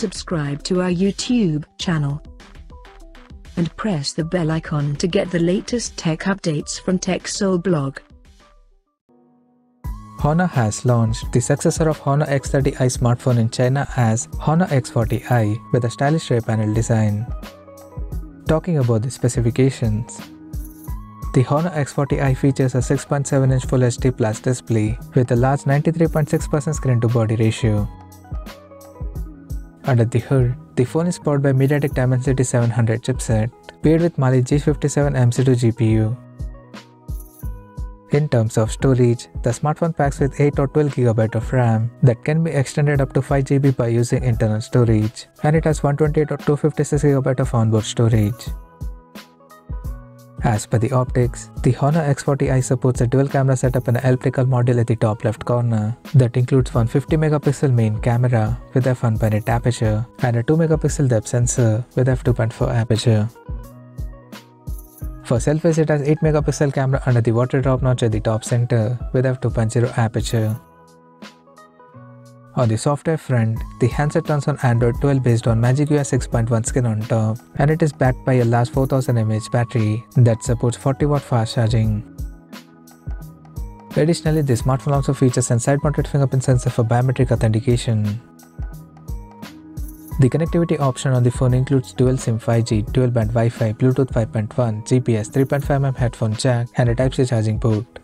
subscribe to our YouTube channel and press the bell icon to get the latest tech updates from TechSole Blog. Honor has launched the successor of Honor X30i smartphone in China as Honor X40i with a stylish rear panel design. Talking about the specifications, the Honor X40i features a 6.7-inch Full HD Plus display with a large 93.6% screen-to-body ratio. Under the hood, the phone is powered by MediaTek Dimensity 700 chipset, paired with Mali G57 MC2 GPU. In terms of storage, the smartphone packs with 8 or 12 GB of RAM that can be extended up to 5 GB by using internal storage, and it has 128 or 256 GB of onboard storage. As per the optics, the Honor X40i supports a dual camera setup and an elliptical module at the top left corner that includes one 50 megapixel main camera with f1.8 aperture and a 2 megapixel depth sensor with f2.4 aperture. For selfies, it has 8 megapixel camera under the water drop notch at the top center with f2.0 aperture. On the software front, the handset runs on Android 12 based on Magic UI 6.1 skin on top, and it is backed by a large 4000 mAh battery that supports 40 watt fast charging. Additionally, the smartphone also features a side-mounted fingerprint sensor for biometric authentication. The connectivity option on the phone includes dual SIM 5G, dual band Wi-Fi, Bluetooth 5.1, GPS, 3.5mm headphone jack, and a Type-C charging port.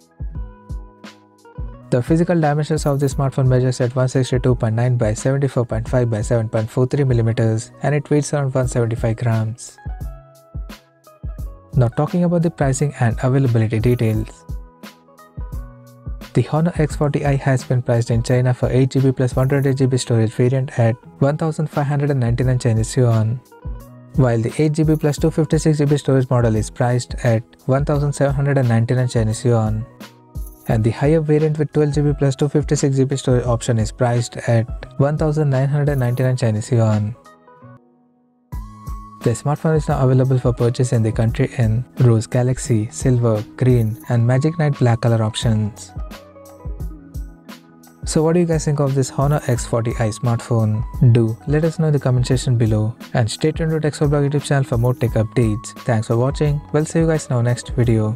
The physical dimensions of the smartphone measures at 162.9 by 74.5 by 7.43 mm and it weighs around 175 grams. Now talking about the pricing and availability details. The Honor X40i has been priced in China for 8GB plus 128GB storage variant at 1599 Chinese yuan, while the 8GB plus 256GB storage model is priced at 1799 Chinese yuan and the higher variant with 12GB plus 256GB storage option is priced at 1999 Chinese yuan. The smartphone is now available for purchase in the country in Rose Galaxy, Silver, Green and Magic Night Black color options. So what do you guys think of this Honor X40i smartphone? Do let us know in the comment section below and stay tuned to TechSoleBlog YouTube channel for more tech updates. Thanks for watching. We'll see you guys in our next video.